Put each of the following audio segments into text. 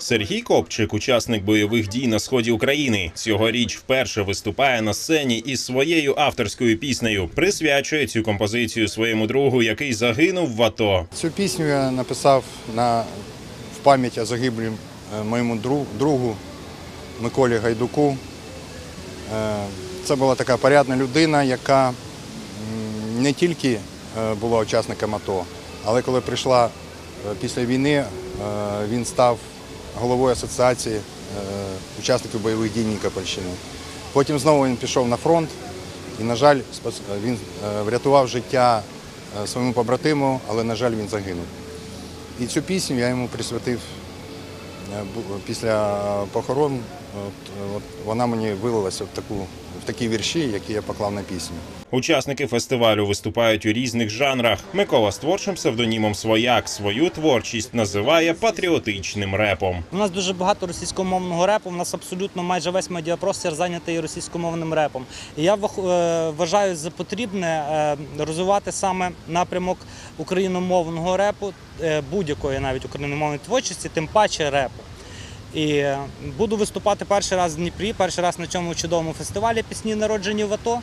Сергій Копчик, учасник бойових дій на сході України, цьогоріч вперше виступає на сцені із своєю авторською піснею. Присвячує цю композицію своєму другу, який загинув в АТО. Цю пісню я написав на, в пам'ять о загиблім е, моєму дру- другу Миколі Гайдуку. Е, Це була така порядна людина, яка не тільки е, була учасником АТО, але коли прийшла після війни, він став головою асоціації е, учасників бойових дій Нікопольщини. Потім знову він пішов на фронт і, на жаль, він е, врятував життя е, своєму побратиму, але, на жаль, він загинув. І цю пісню я йому присвятив після похорон. От, от вона мені вилилася в, таку, в такі вірші, які я поклав на пісню. Учасники фестивалю виступають у різних жанрах. Микола з творчим псевдонімом Свояк свою творчість називає патріотичним репом. У нас дуже багато російськомовного репу. У нас абсолютно майже весь медіапростір зайнятий російськомовним репом. І я е, вважаю за потрібне е, розвивати саме напрямок україномовного репу, е, будь-якої навіть україномовної творчості, тим паче репу. І буду виступати перший раз в Дніпрі, перший раз на цьому чудовому фестивалі пісні народжені в АТО.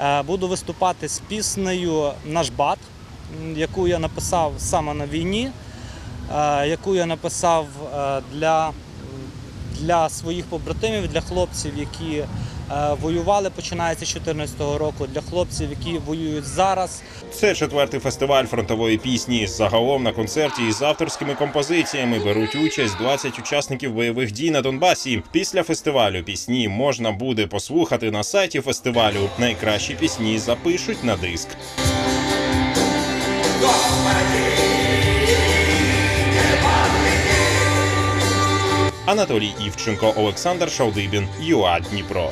Е, Буду виступати з піснею Наш бат, яку я написав саме на війні, е, яку я написав е, для, для своїх побратимів, для хлопців, які е, воювали, починаючи з 2014 року, для хлопців, які воюють зараз. Це четвертий фестиваль фронтової пісні. Загалом на концерті із авторськими композиціями беруть участь 20 учасників бойових дій на Донбасі. Після фестивалю пісні можна буде послухати на сайті фестивалю. Найкращі пісні запишуть на диск. Анатолій Івченко, Олександр Шалдибін, ЮА Дніпро.